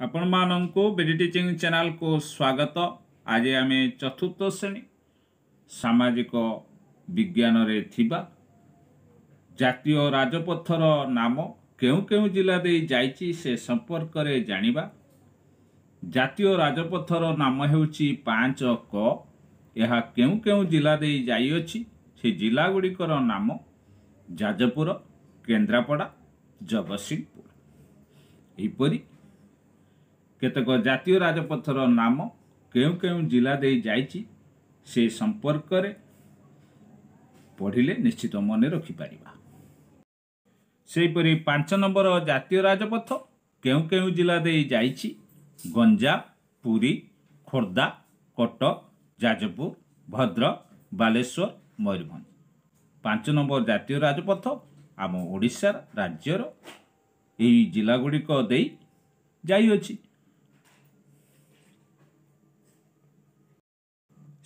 ଆପଣମାନଙ୍କୁ BD teaching ଚ୍ୟାନେଲକୁ ସ୍ୱାଗତ। ଆଜି ଆମେ ଚତୁର୍ଥ ଶ୍ରେଣୀ ସାମାଜିକ ବିଜ୍ଞାନରେ ଥିବା ଜାତୀୟ ରାଜପଥର ନାମ କେଉଁ କେଉଁ ଜିଲ୍ଲା ଦେଇ ଯାଇଛି ସେ ସମ୍ପର୍କରେ ଜାଣିବା। ଜାତୀୟ ରାଜପଥର ନାମ ହେଉଛି ପାଞ୍ଚ କ। ଏହା କେଉଁ କେଉଁ ଜିଲ୍ଲା ଦେଇ ଯାଇଅଛି? ସେ ଜିଲ୍ଲାଗୁଡ଼ିକର ନାମ ଯାଜପୁର କେନ୍ଦ୍ରାପଡ଼ା ଜଗତସିଂହପୁର। ଏହିପରି କେତେକ ଜାତୀୟ ରାଜପଥର ନାମ କେଉଁ କେଉଁ ଜିଲ୍ଲା ଦେଇ ଯାଇଛି ସେ ସମ୍ପର୍କରେ ପଢ଼ିଲେ ନିଶ୍ଚିତ ମନେ ରଖିପାରିବା। ସେହିପରି ପାଞ୍ଚ ନମ୍ବର ଜାତୀୟ ରାଜପଥ କେଉଁ କେଉଁ ଜିଲ୍ଲା ଦେଇ ଯାଇଛି ଗଞ୍ଜାମ ପୁରୀ ଖୋର୍ଦ୍ଧା କଟକ ଯାଜପୁର ଭଦ୍ରକ ବାଲେଶ୍ୱର ମୟୂରଭଞ୍ଜ। ପାଞ୍ଚ ନମ୍ବର ଜାତୀୟ ରାଜପଥ ଆମ ଓଡ଼ିଶାର ରାଜ୍ୟର ଏହି ଜିଲ୍ଲାଗୁଡ଼ିକ ଦେଇ ଯାଇଅଛି।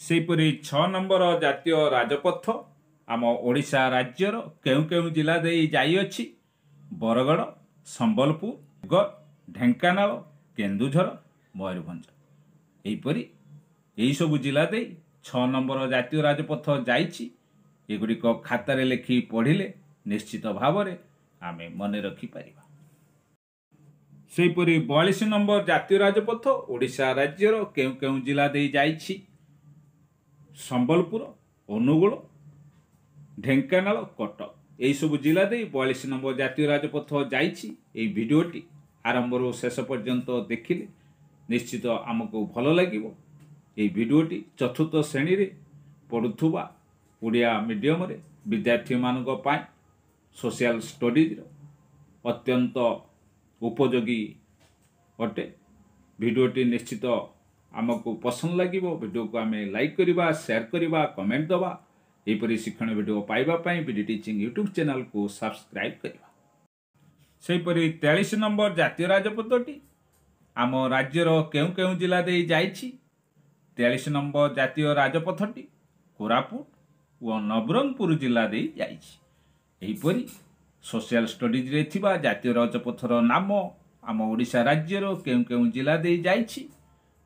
ସେହିପରି ଛଅ ନମ୍ବର ଜାତୀୟ ରାଜପଥ ଆମ ଓଡ଼ିଶା ରାଜ୍ୟର କେଉଁ କେଉଁ ଜିଲ୍ଲା ଦେଇ ଯାଇଅଛି? ବରଗଡ଼ ସମ୍ବଲପୁର ଢେଙ୍କାନାଳ କେନ୍ଦୁଝର ମୟୂରଭଞ୍ଜ। ଏହିପରି ଏହିସବୁ ଜିଲ୍ଲା ଦେଇ ଛଅ ନମ୍ବର ଜାତୀୟ ରାଜପଥ ଯାଇଛି। ଏଗୁଡ଼ିକ ଖାତାରେ ଲେଖି ପଢ଼ିଲେ ନିଶ୍ଚିତ ଭାବରେ ଆମେ ମନେ ରଖିପାରିବା। ସେହିପରି ବୟାଳିଶ ନମ୍ବର ଜାତୀୟ ରାଜପଥ ଓଡ଼ିଶା ରାଜ୍ୟର କେଉଁ କେଉଁ ଜିଲ୍ଲା ଦେଇ ଯାଇଛି? ସମ୍ବଲପୁର ଅନୁଗୁଳ ଢେଙ୍କାନାଳ କଟକ। ଏହିସବୁ ଜିଲ୍ଲା ଦେଇ ବୟାଳିଶ ନମ୍ବର ଜାତୀୟ ରାଜପଥ ଯାଇଛି। ଏହି ଭିଡ଼ିଓଟି ଆରମ୍ଭରୁ ଶେଷ ପର୍ଯ୍ୟନ୍ତ ଦେଖିଲେ ନିଶ୍ଚିତ ଆମକୁ ଭଲ ଲାଗିବ। ଏହି ଭିଡ଼ିଓଟି ଚତୁର୍ଥ ଶ୍ରେଣୀରେ ପଢ଼ୁଥିବା ଓଡ଼ିଆ ମିଡ଼ିୟମରେ ବିଦ୍ୟାର୍ଥୀମାନଙ୍କ ପାଇଁ ସୋସିଆଲ ଷ୍ଟଡ଼ିଜର ଅତ୍ୟନ୍ତ ଉପଯୋଗୀ ଅଟେ। ଭିଡ଼ିଓଟି ନିଶ୍ଚିତ ଆମକୁ ପସନ୍ଦ ଲାଗିବ ଭିଡ଼ିଓକୁ ଆମେ ଲାଇକ୍ କରିବା ସେୟାର କରିବା କମେଣ୍ଟ ଦେବା। ଏହିପରି ଶିକ୍ଷଣ ଭିଡ଼ିଓ ପାଇବା ପାଇଁ ବିଡି ଟିଚିଂ ୟୁଟ୍ୟୁବ୍ ଚ୍ୟାନେଲକୁ ସବସ୍କ୍ରାଇବ୍ କରିବା। ସେହିପରି ତେଇଶ ନମ୍ବର ଜାତୀୟ ରାଜପଥଟି ଆମ ରାଜ୍ୟର କେଉଁ କେଉଁ ଜିଲ୍ଲା ଦେଇ ଯାଇଛି? ତେଇଶ ନମ୍ବର ଜାତୀୟ ରାଜପଥଟି କୋରାପୁଟ ଓ ନବରଙ୍ଗପୁର ଜିଲ୍ଲା ଦେଇ ଯାଇଛି। ଏହିପରି ସୋସିଆଲ ଷ୍ଟଡ଼ିଜରେ ଥିବା ଜାତୀୟ ରାଜପଥର ନାମ ଆମ ଓଡ଼ିଶା ରାଜ୍ୟର କେଉଁ କେଉଁ ଜିଲ୍ଲା ଦେଇ ଯାଇଛି?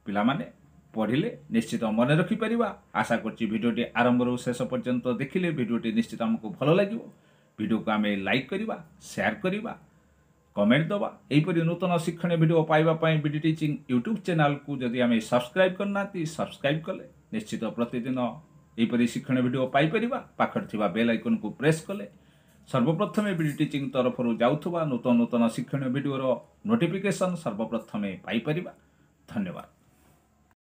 ପିଲାମାନେ ପଢ଼ିଲେ ନିଶ୍ଚିତ ମନେ ରଖିପାରିବା। ଆଶା କରୁଛି ଭିଡ଼ିଓଟି ଆରମ୍ଭରୁ ଶେଷ ପର୍ଯ୍ୟନ୍ତ ଦେଖିଲେ ଭିଡ଼ିଓଟି ନିଶ୍ଚିତ ଆମକୁ ଭଲ ଲାଗିବ। ଭିଡ଼ିଓକୁ ଆମେ ଲାଇକ୍ କରିବା ସେୟାର କରିବା କମେଣ୍ଟ ଦେବା। ଏହିପରି ନୂତନ ଶିକ୍ଷଣୀୟ ଭିଡ଼ିଓ ପାଇବା ପାଇଁ ବିଡି ଟିଚିଂ ୟୁଟ୍ୟୁବ୍ ଚ୍ୟାନେଲକୁ ଯଦି ଆମେ ସବସ୍କ୍ରାଇବ୍ କରିନାହାନ୍ତି ସବସ୍କ୍ରାଇବ୍ କଲେ ନିଶ୍ଚିତ ପ୍ରତିଦିନ ଏହିପରି ଶିକ୍ଷଣୀୟ ଭିଡ଼ିଓ ପାଇପାରିବା। ପାଖରେ ଥିବା ବେଲ୍ ଆଇକନ୍କୁ ପ୍ରେସ୍ କଲେ ସର୍ବପ୍ରଥମେ ବିଡି ଟିଚିଂ ତରଫରୁ ଯାଉଥିବା ନୂତନ ନୂତନ ଶିକ୍ଷଣୀୟ ଭିଡ଼ିଓର ନୋଟିଫିକେସନ୍ ସର୍ବପ୍ରଥମେ ପାଇପାରିବା। ଧନ୍ୟବାଦ।